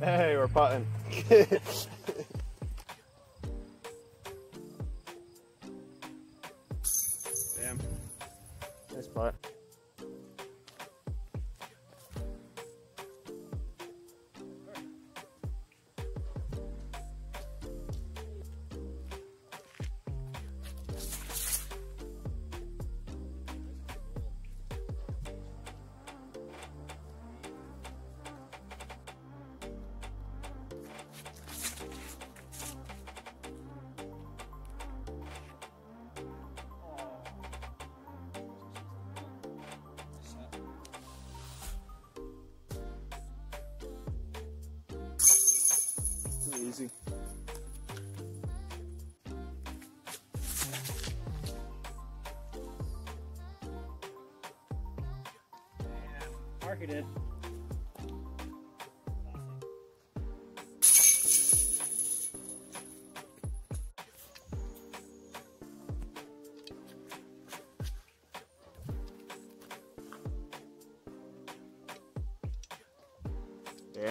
Hey, we're putting. Damn. Nice putt. Easy. Marketed. Yeah.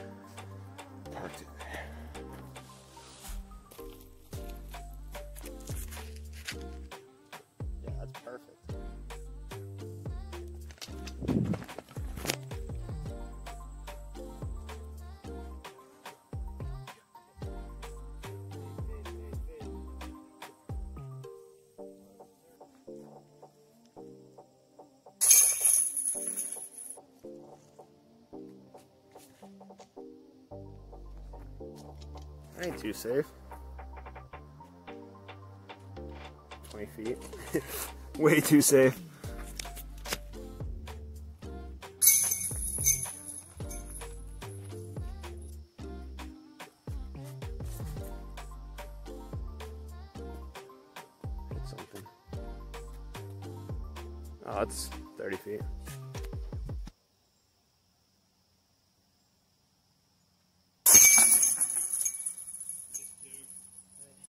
Ain't too safe. 20 feet. Way too safe. Something. Oh, it's 30 feet.